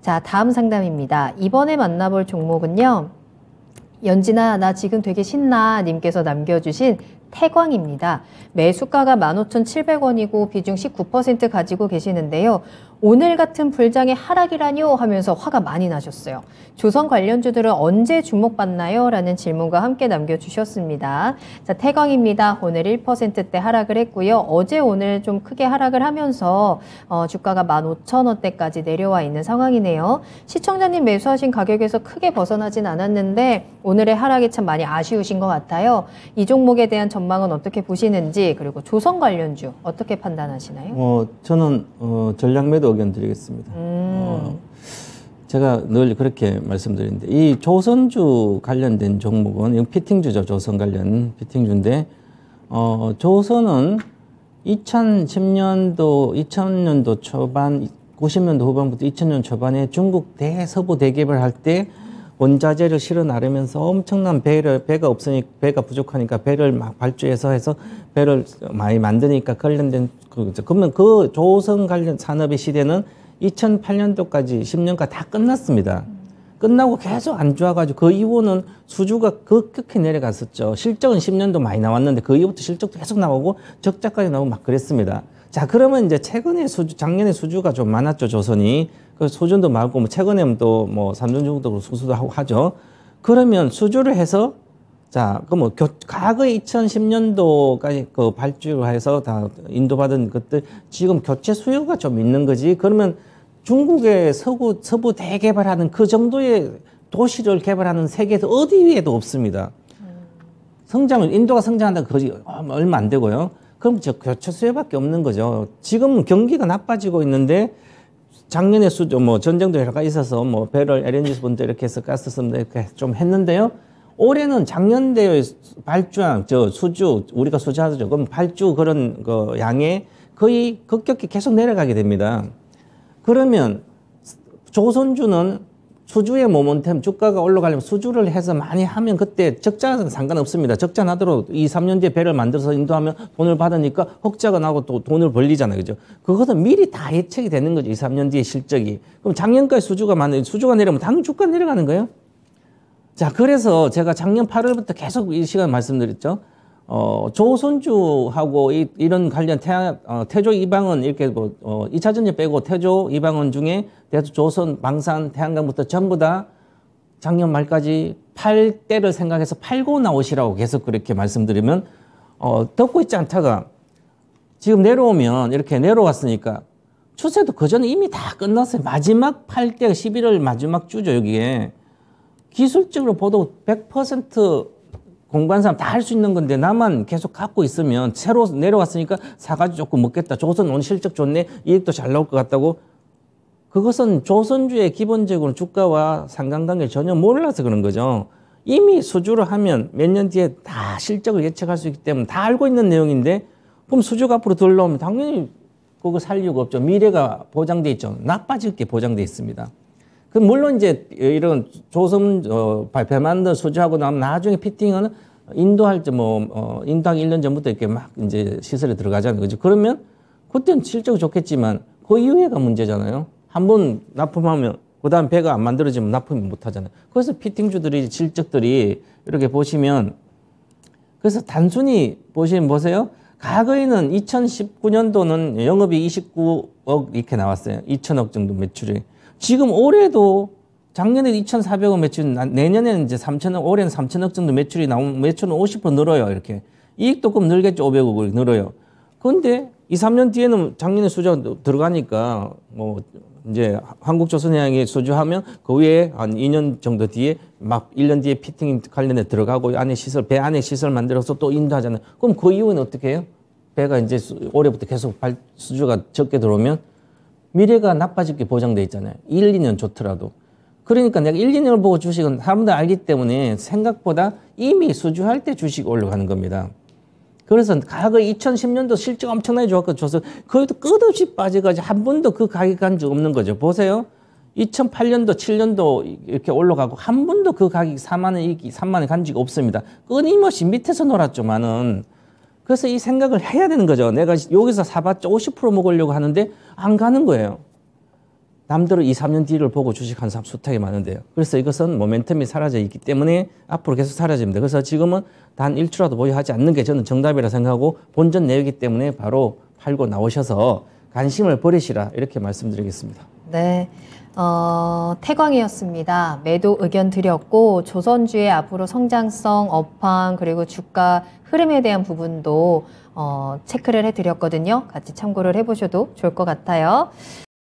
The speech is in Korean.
자, 다음 상담입니다. 이번에 만나볼 종목은요. 연진아, 나 지금 되게 신나 님께서 남겨주신 태광입니다. 매수가가 15,700원이고 비중 19% 가지고 계시는데요. 오늘 같은 불장의 하락이라뇨 하면서 화가 많이 나셨어요. 조선 관련주들은 언제 주목받나요? 라는 질문과 함께 남겨주셨습니다. 자, 태광입니다. 오늘 1%대 하락을 했고요. 어제 오늘 좀 크게 하락을 하면서 어, 주가가 15,000원대까지 내려와 있는 상황이네요. 시청자님 매수하신 가격에서 크게 벗어나진 않았는데 오늘의 하락이 참 많이 아쉬우신 것 같아요. 이 종목에 대한 전망은 어떻게 보시는지 그리고 조선 관련주 어떻게 판단하시나요? 어, 저는 어, 전략 매도 의견 드리겠습니다. 어, 제가 늘 그렇게 말씀드리는데 이 조선주 관련된 종목은 이건 피팅주죠. 조선 관련 피팅주인데 어, 조선은 2010년도, 2000년도 초반, 90년도 후반부터 2000년 초반에 중국 대서부 대개발 할때 원자재를 실어 나르면서 엄청난 배를 배가 없으니 배가 부족하니까 배를 막 발주해서 해서 배를 많이 만드니까 관련된 그 그러면 그 조선 관련 산업의 시대는 2008년도까지 10년까지 다 끝났습니다. 끝나고 계속 안 좋아가지고 그 이후는 수주가 급격히 내려갔었죠. 실적은 10년도 많이 나왔는데 그 이후부터 실적도 계속 나오고 적자까지 나오고 막 그랬습니다. 자 그러면 이제 최근에 수주 작년에 수주가 좀 많았죠 조선이 그 소전도 많고 뭐 최근에 또뭐 삼성중공도 수수도 하고 하죠. 그러면 수주를 해서 자, 그 뭐, 과거에 2010년도까지 그 발주를 해서 다 인도받은 것들 지금 교체 수요가 좀 있는 거지. 그러면 중국의 서구, 서부 대개발하는 그 정도의 도시를 개발하는 세계에서 어디에도 없습니다. 성장을, 인도가 성장한다 그러지 얼마 안 되고요. 그럼 저 교체 수요밖에 없는 거죠. 지금 경기가 나빠지고 있는데 작년에 수조, 뭐 전쟁도 여러 가지 있어서 뭐 배럴 LNG 분도 이렇게 해서 가스 습니다 이렇게 좀 했는데요. 올해는 작년 대회 발주한 저 수주 우리가 수주하죠. 그럼 발주 그런 그 양에 거의 급격히 계속 내려가게 됩니다. 그러면 조선주는 수주의 모멘텀 주가가 올라가려면 수주를 해서 많이 하면 그때 적자는 상관없습니다. 적자 나도록 2, 3년 뒤에 배를 만들어서 인도하면 돈을 받으니까 흑자가 나고 또 돈을 벌리잖아요. 그죠? 그것은 미리 다 예측이 되는 거죠. 2, 3년 뒤에 실적이. 그럼 작년까지 수주가 많은 수주가 내려면 당연 주가 내려가는 거예요. 자, 그래서 제가 작년 8월부터 계속 이 시간 말씀드렸죠. 어, 조선주하고 이, 이런 관련 태, 어, 태조 이방원 이렇게 뭐, 어, 2차 전지 빼고 태조 이방원 중에 대도 조선, 방산, 태양광부터 전부 다 작년 말까지 팔 때를 생각해서 팔고 나오시라고 계속 그렇게 말씀드리면, 어, 덮고 있지 않다가 지금 내려오면 이렇게 내려왔으니까 추세도 그 전에 이미 다 끝났어요. 마지막 팔 때 11월 마지막 주죠, 여기에. 기술적으로 보도 100% 공부한 사람 다 할 수 있는 건데 나만 계속 갖고 있으면 새로 내려왔으니까 사가지 조금 먹겠다. 조선 오늘 실적 좋네. 이익도 잘 나올 것 같다고. 그것은 조선주의 기본적으로 주가와 상관관계를 전혀 몰라서 그런 거죠. 이미 수주를 하면 몇 년 뒤에 다 실적을 예측할 수 있기 때문에 다 알고 있는 내용인데 그럼 수주가 앞으로 덜 나오면 당연히 그거 살 이유가 없죠. 미래가 보장돼 있죠. 나빠질 게 보장돼 있습니다. 그 물론 이제 이런 조선 어, 발표 만든 수주하고 나면 나중에 피팅은 인도할 때뭐 어, 인도하기 1년 전부터 이렇게 막 이제 시설에 들어가잖아요. 그죠? 그러면 그때는 실적이 좋겠지만 그 이후에가 문제잖아요. 한 번 납품하면 그다음 배가 안 만들어지면 납품을 못 하잖아요. 그래서 피팅주들이 실적들이 이렇게 보시면 그래서 단순히 보시면 보세요. 과거에는 2019년도는 영업이 29억 이렇게 나왔어요. 2천억 정도 매출이. 지금 올해도 작년에 2,400억 매출, 내년에는 이제 3천억, 올해는 3천억 정도 매출이 나오면 매출은 50% 늘어요, 이렇게. 이익도 금 늘겠죠, 500억을 늘어요. 그런데 2, 3년 뒤에는 작년에 수주 들어가니까 뭐 이제 한국조선해양이 수주하면 그 위에 한 2년 정도 뒤에 막 1년 뒤에 피팅 관련해 들어가고 안에 시설, 배 안에 시설 만들어서 또 인도하잖아요. 그럼 그 이후는 어떻게 해요? 배가 이제 올해부터 계속 발, 수주가 적게 들어오면 미래가 나빠질 게 보장돼 있잖아요. 1, 2년 좋더라도. 그러니까 내가 1, 2년을 보고 주식은 사람들 알기 때문에 생각보다 이미 수주할 때 주식 올라가는 겁니다. 그래서 과거 2010년도 실적 엄청나게 좋았고 줘서 거기도 끝없이 빠져가지고 한 번도 그 가격 간적 없는 거죠. 보세요. 2008년도, 7년도 이렇게 올라가고 한 번도 그 가격이 4만 원, 3만 원간 적이 없습니다. 끊임없이 밑에서 놀았죠만은 그래서 이 생각을 해야 되는 거죠. 내가 여기서 사봤자 50% 먹으려고 하는데 안 가는 거예요. 남들은 2, 3년 뒤를 보고 주식하는 사람 숱하게 많은데요. 그래서 이것은 모멘텀이 사라져 있기 때문에 앞으로 계속 사라집니다. 그래서 지금은 단 1초라도 보유하지 않는 게 저는 정답이라 생각하고 본전 내역이기 때문에 바로 팔고 나오셔서 관심을 버리시라 이렇게 말씀드리겠습니다. 네. 어, 태광이었습니다. 매도 의견 드렸고, 조선주의 앞으로 성장성, 업황, 그리고 주가 흐름에 대한 부분도 어, 체크를 해드렸거든요. 같이 참고를 해보셔도 좋을 것 같아요.